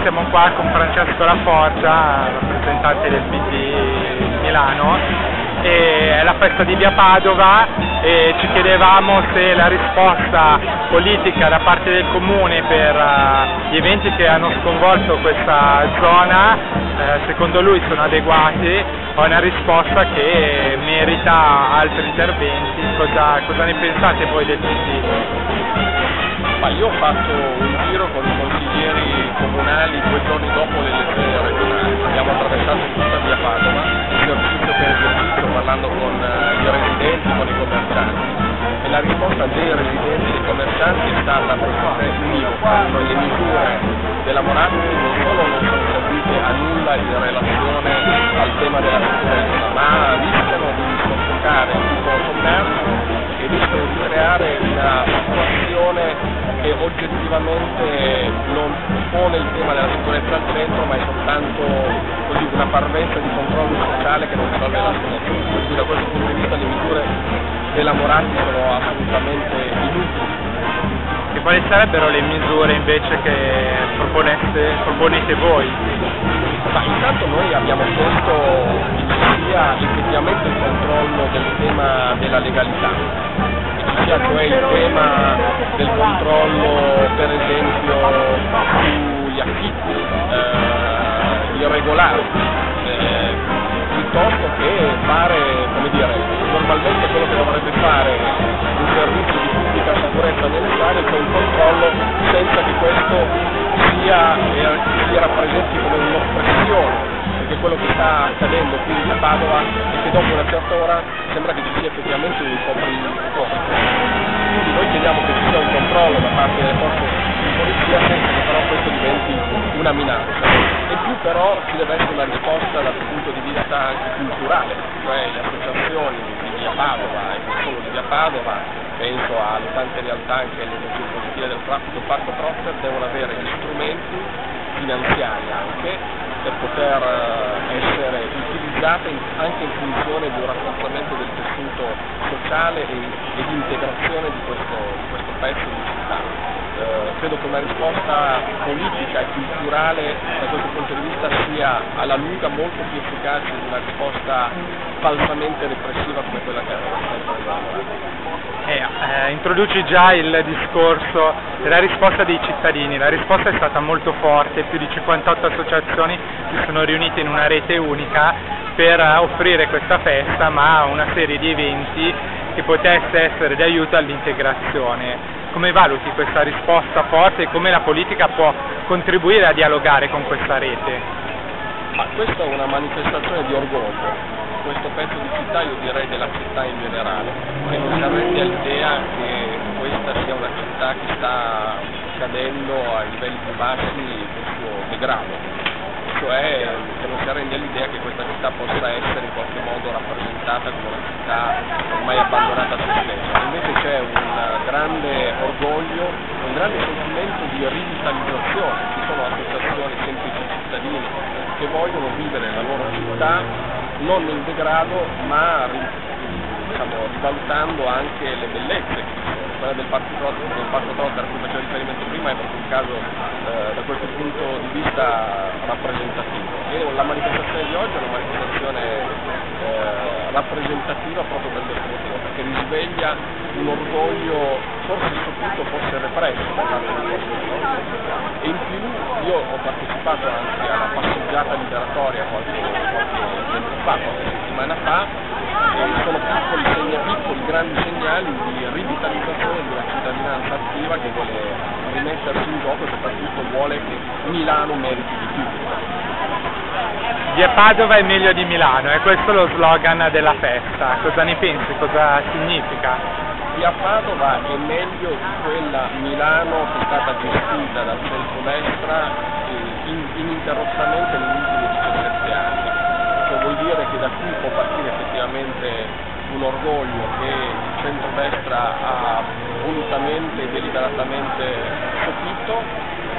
siamo qua con Francesco Laforgia, rappresentante del PD Milano, è la festa di Via Padova e ci chiedevamo se la risposta politica da parte del Comune per uh, gli eventi che hanno sconvolto questa zona, eh, secondo lui sono adeguati o è una risposta che merita altri interventi. Cosa, cosa ne pensate voi del PD? Ma io ho fatto un giro con i consiglieri comunali due giorni dopo le elezioni regionali, abbiamo attraversato tutta via Padova, esercizio per esercizio, parlando con eh, i residenti, con i commercianti. E la risposta dei residenti e dei commercianti è stata praticamente univoca, cioè le misure della Moratti non solo non sono servite a nulla in relazione al tema della sicurezza, ma rischiano di oggettivamente non pone il tema della sicurezza al centro ma è soltanto così, una parvenza di controllo sociale che non risolve la situazione. Quindi da questo punto di vista le misure della Moratti sono assolutamente inutili. E quali sarebbero le misure invece che proponete voi? Ma intanto noi abbiamo chiesto sia effettivamente il controllo del tema della legalità sia cioè il tema del controllo per esempio sugli affitti eh, irregolari, eh, piuttosto che fare, come dire, normalmente quello che dovrebbe fare un servizio di pubblica sicurezza necessario, cioè un controllo senza che questo sia, eh, si rappresenti come un'oppressione perché quello che sta accadendo qui a Padova è che dopo una certa ora sembra che ci sia effettivamente un coprifuoco. Controllo da parte delle forze di polizia senza che però questo diventi una minaccia. E più però ci deve essere una risposta dal punto di vista anche culturale, cioè le associazioni di via Padova e non solo di via Padova, penso alle tante realtà anche nelle positive del, del Parco Prosper, devono avere gli strumenti finanziari anche per poter eh, essere utilizzate anche in funzione di un rafforzamento del tessuto sociale e, e di integrazione di questo, di questo pezzo di credo che una risposta politica e culturale da questo punto di vista sia alla lunga molto più efficace di una risposta falsamente repressiva come quella che sempre lavorato. Eh, eh, introduci già il discorso della risposta dei cittadini, la risposta è stata molto forte, più di 58 associazioni si sono riunite in una rete unica per offrire questa festa ma una serie di eventi che potesse essere di aiuto all'integrazione. Come valuti questa risposta forte e come la politica può contribuire a dialogare con questa rete? Ma questa è una manifestazione di orgoglio questo pezzo di città, io direi della città in generale, che non si arrendi all'idea che questa sia una città che sta cadendo ai livelli più bassi del suo degrado, cioè che non si arrendi all'idea che questa città possa essere in qualche modo rappresentata come una città ormai abbandonata a se stessa. Invece c'è un grande orgoglio, un grande sentimento di rivitalizzazione, ci sono associazioni semplici cittadini che vogliono vivere la loro città non in degrado ma diciamo, rivalutando anche le bellezze che. Quella del Parco Trotter, del Parco Trotter a cui facevo riferimento prima è proprio un caso eh, da questo punto di vista rappresentativo. E la manifestazione di oggi è una manifestazione eh, rappresentativa proprio per questo motivo, perché risveglia un orgoglio forse soprattutto forse represso da parte di qualcuno. E in più io ho partecipato anche alla passeggiata liberatoria qualche, qualche fa, qualche settimana fa, e sono piccoli, segna, piccoli grandi segnali di rivitalizzazione di una cittadinanza attiva che vuole rimettersi in gioco e soprattutto vuole che Milano meriti di più. Via Padova è meglio di Milano, è questo lo slogan della festa. Cosa ne pensi? Cosa significa? Via Padova è meglio di quella Milano che è stata gestita dal centro-destra ininterrottamente negli ultimi 17 anni vuol dire che da qui può partire effettivamente un orgoglio che centro-destra ha volutamente e deliberatamente sopito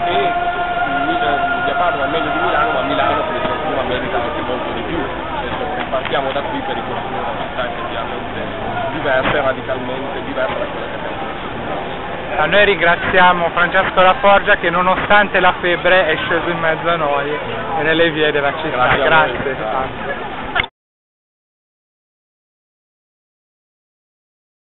e Padova è meglio di Milano, ma Milano come dicevo prima merita anche molto di più, che partiamo da qui per ricostruire una città effettivamente diversa e radicalmente diversa da quella che abbiamo conosciuto. A noi ringraziamo Francesco Laforgia che nonostante la febbre è sceso in mezzo a noi e nelle vie della città. Grazie. Grazie.